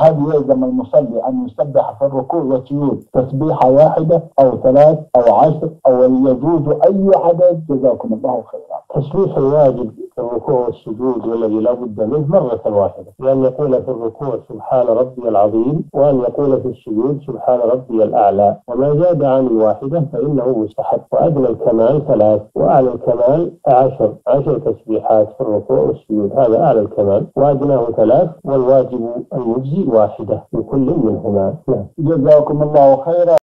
هل يلزم المصلي أن يسبح في الركوع والسجود تسبيحة واحدة أو ثلاث أو عشر أو يجوز أي عدد؟ جزاكم الله خيرا. تسبيح الواجب الركوع والسجود والذي لا بد منه مرة واحدة لأن يقول في الركوع سبحان ربي العظيم وأن يقول في السجود سبحان ربي الأعلى. وما زاد عن الواحدة فإنه مستحب. وأدنى الكمال ثلاث وأعلى الكمال عشر. عشر تسبيحات في الركوع والسجود هذا أعلى الكمال. وأدناه ثلاث والواجب المجزي واحدة في كل منهما. نعم. جزاكم الله خيرا.